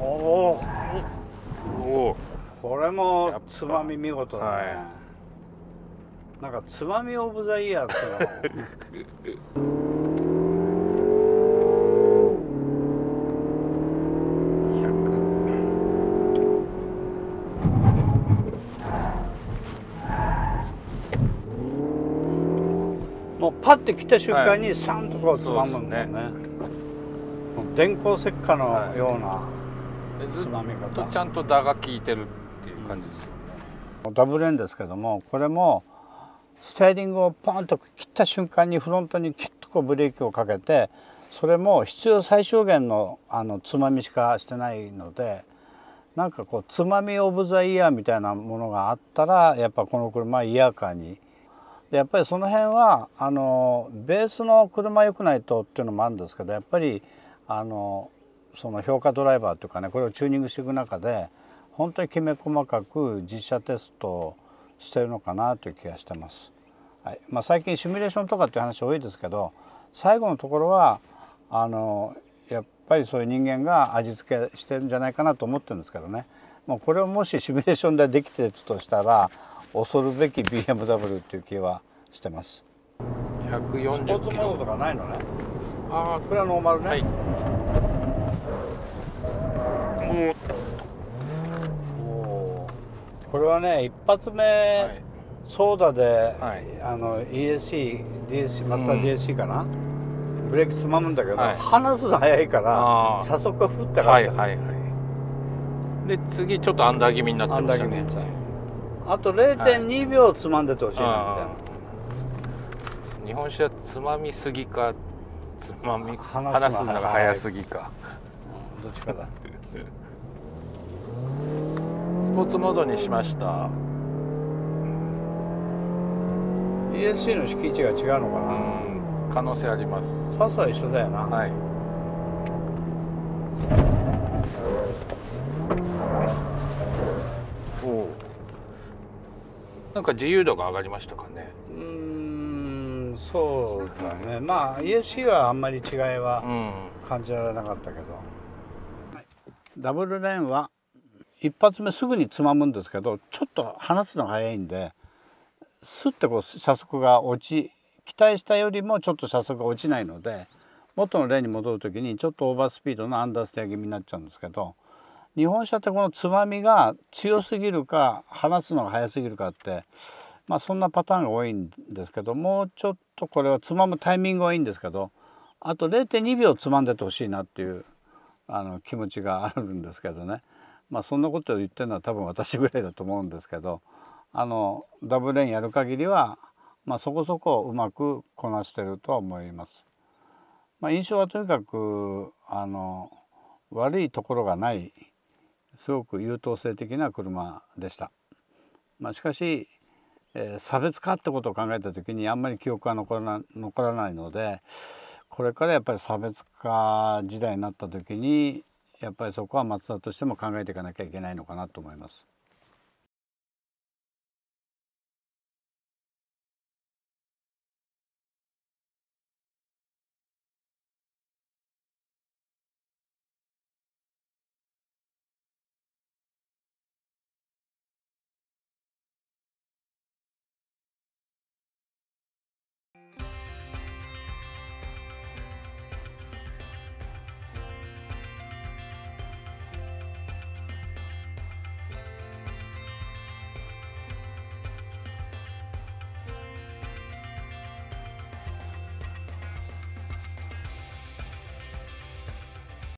おおおおこれもつまみ見事だね、はなんかつまみオブザイヤーってもうパッて来た瞬間にサンとこうつまむんだよね,、もう電光石火のようなずっつまみと、ちゃんと打が効いてるっていう感じですよね。ダブルエンですけどもこれもステアリングをポンと切った瞬間にフロントにキュッとこうブレーキをかけてそれも必要最小限のあのつまみしかしてないのでなんかこうつまみオブザイヤーみたいなものがあったらやっぱこの車はイヤーカーに。でやっぱりその辺はあのベースの車良くないとっていうのもあるんですけどやっぱりあのその評価ドライバーというかねこれをチューニングしていく中で本当にきめ細かく実車テストをしてるのかなという気がしてます。はいまあ、最近シミュレーションとかっていう話多いですけど最後のところはあのやっぱりそういう人間が味付けしてるんじゃないかなと思ってるんですけどねもうこれをもしシミュレーションでできてるとしたら恐るべき BMW っていう気はしてます。スポー140キロツモードとかないのね。あこれはノーマルね。あはいもうおーこれはね一発目、はい。ソーダで、はい。あの ESC、DSC、マツダうん。DSC かな、ブレーキつまむんだけど、はい。離すの早いから車速がふって上がっちゃう、はいはいはい。で次ちょっとアンダー気味になってましたね。あと0.2秒つまんでてほしいなみたいな、日本酒はつまみすぎかつまみ離すのが早すぎか。どっちかだ スポーツモードにしました。ESC の敷地が違うのかうな、ん可能性あります。サスは一緒だよな、はい。おおなんか自由度が上がりましたかね？うーんそうだね。まあ ESC はあんまり違いはうん。感じられなかったけど、ダブルレーンは一発目すぐにつまむんですけどちょっと放つのが早いんでスッてこう車速が落ち期待したよりもちょっと車速が落ちないので元のレーンに戻る時にちょっとオーバースピードのアンダーステア気味になっちゃうんですけど日本車ってこのつまみが強すぎるか放つのが早すぎるかってまあそんなパターンが多いんですけどもうちょっとこれはつまむタイミングはいいんですけどあと0.2秒つまんでてほしいなっていうあの気持ちがあるんですけどね。まあそんなことを言ってるのは多分私ぐらいだと思うんですけどあのダブルレーンやる限りは、まあ、そこそこうまくこなしてるとは思います。まあ、印象はとにかくあの悪いところがないすごく優等生的な車でした。まあ、しかし、えー差別化ってことを考えた時にあんまり記憶が残らな残らないのでこれからやっぱり差別化時代になった時にやっぱりそこは松田としても考えていかなきゃいけないのかなと思います。